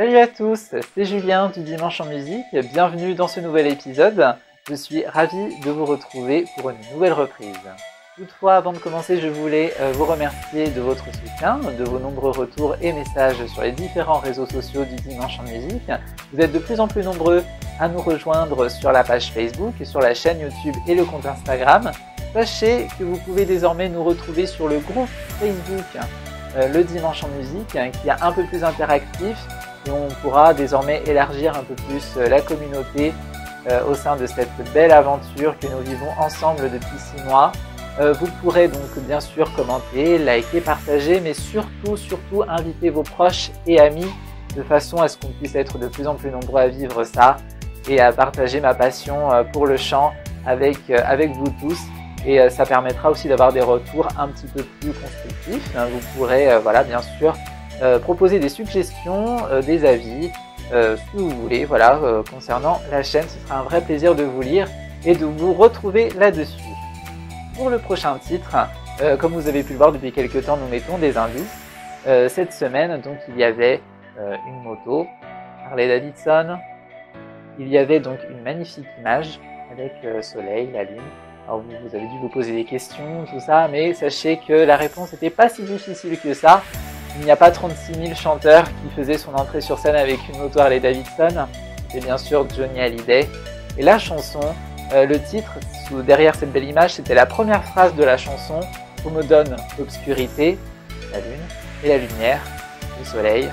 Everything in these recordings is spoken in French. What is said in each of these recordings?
Salut à tous, c'est Julien du Dimanche en musique, bienvenue dans ce nouvel épisode. Je suis ravi de vous retrouver pour une nouvelle reprise. Toutefois, avant de commencer, je voulais euh, vous remercier de votre soutien, de vos nombreux retours et messages sur les différents réseaux sociaux du Dimanche en musique. Vous êtes de plus en plus nombreux à nous rejoindre sur la page Facebook, sur la chaîne YouTube et le compte Instagram. Sachez que vous pouvez désormais nous retrouver sur le groupe Facebook euh, Le Dimanche en musique, qui est un peu plus interactif et on pourra désormais élargir un peu plus euh, la communauté euh, au sein de cette belle aventure que nous vivons ensemble depuis six mois. Euh, vous pourrez donc bien sûr commenter, liker, partager, mais surtout, surtout inviter vos proches et amis de façon à ce qu'on puisse être de plus en plus nombreux à vivre ça et à partager ma passion pour le chant avec, avec vous tous. Et ça permettra aussi d'avoir des retours un petit peu plus constructifs. Vous pourrez, voilà, bien sûr, proposer des suggestions, des avis, euh, ce que vous voulez, voilà, euh, concernant la chaîne. Ce sera un vrai plaisir de vous lire et de vous retrouver là-dessus. Pour le prochain titre, euh, comme vous avez pu le voir depuis quelques temps, nous mettons des indices. cette semaine, donc, il y avait une moto, Harley Davidson. Il y avait donc une magnifique image avec le soleil, la lune. Alors vous, vous avez dû vous poser des questions, tout ça, mais sachez que la réponse n'était pas si difficile que ça. Il n'y a pas 36 000 chanteurs qui faisaient son entrée sur scène avec une moto Harley Davidson. C'est bien sûr Johnny Hallyday. Et la chanson, euh, le titre, derrière cette belle image, c'était la première phrase de la chanson. On me donne l'obscurité, la lune, et la lumière, le soleil.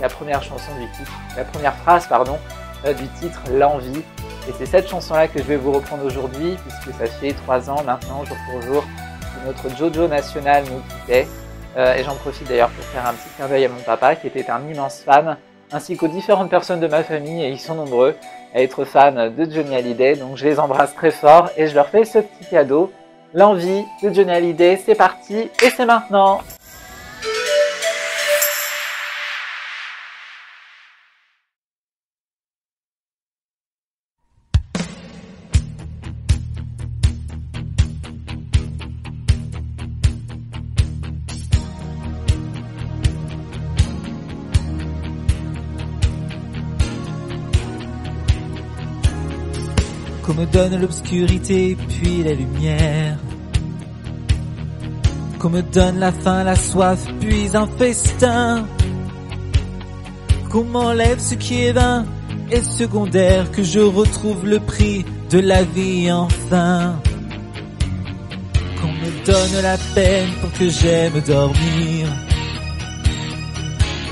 la première chanson du titre, la première phrase, pardon, euh, du titre, l'envie. Et c'est cette chanson-là que je vais vous reprendre aujourd'hui, puisque ça fait trois ans maintenant, jour pour jour, que notre Jojo national nous quittait. Euh, et j'en profite d'ailleurs pour faire un petit clin d'œil à mon papa qui était un immense fan, ainsi qu'aux différentes personnes de ma famille, et ils sont nombreux à être fans de Johnny Hallyday. Donc je les embrasse très fort et je leur fais ce petit cadeau. L'envie de Johnny Hallyday, c'est parti et c'est maintenant qu'on me donne l'obscurité puis la lumière. Qu'on me donne la faim, la soif, puis un festin. Qu'on m'enlève ce qui est vain et secondaire, que je retrouve le prix de la vie enfin. Qu'on me donne la peine pour que j'aime dormir.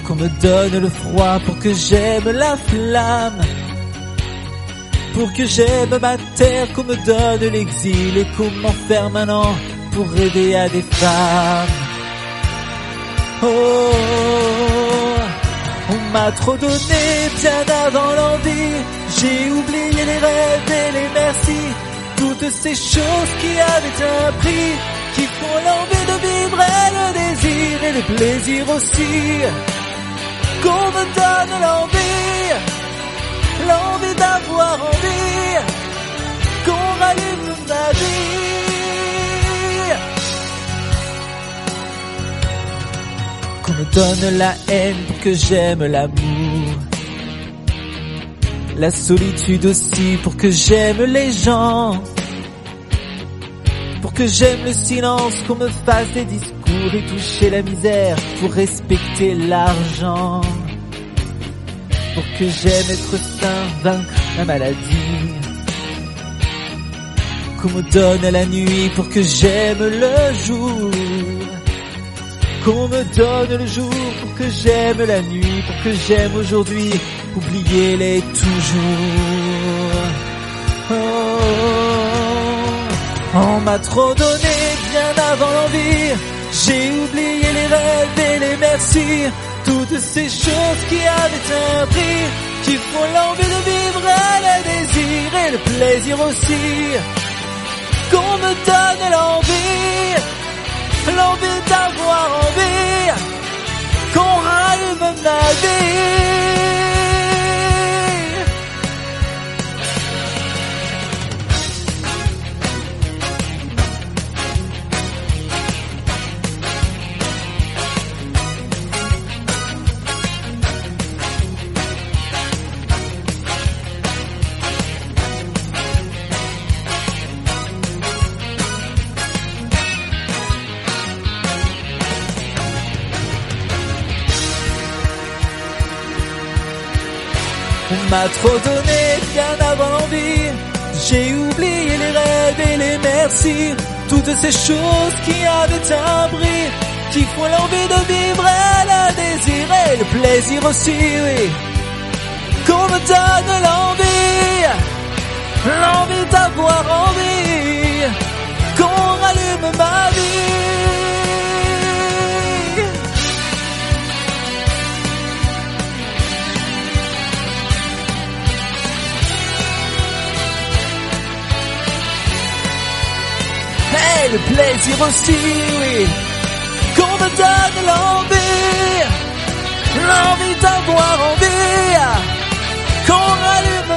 Qu'on me donne le froid pour que j'aime la flamme pour que j'aime ma terre, qu'on me donne l'exil et qu'on m'enferme maintenant pour rêver à des femmes. Oh, on m'a trop donné bien avant l'envie, j'ai oublié les rêves et les merci, toutes ces choses qui avaient un prix, qui font l'envie de vivre et le désir et le plaisir aussi, qu'on me donne donne la haine pour que j'aime l'amour. La solitude aussi pour que j'aime les gens. Pour que j'aime le silence, qu'on me fasse des discours et toucher la misère pour respecter l'argent pour que j'aime être sain, vaincre la maladie. Qu'on me donne la nuit pour que j'aime le jour. Qu'on me donne le jour pour que j'aime la nuit, pour que j'aime aujourd'hui, oubliez-les toujours. Oh, on m'a trop donné bien avant l'envie, j'ai oublié les rêves et les merci toutes ces choses qui avaient un prix, qui font l'envie de vivre, le désir et le plaisir aussi. Qu'on me donne l'envie, l'envie d'avoir envie, qu'on rallume ma vie. M'a trop donné bien avant l'envie. J'ai oublié les rêves et les merci, toutes ces choses qui avaient un prix, qui font l'envie de vivre et le désir et le plaisir aussi, oui. Qu'on me donne l'envie, l'envie d'avoir envie, Le plaisir aussi, oui. Qu'on me donne l'envie, l'envie d'avoir envie, qu'on rallume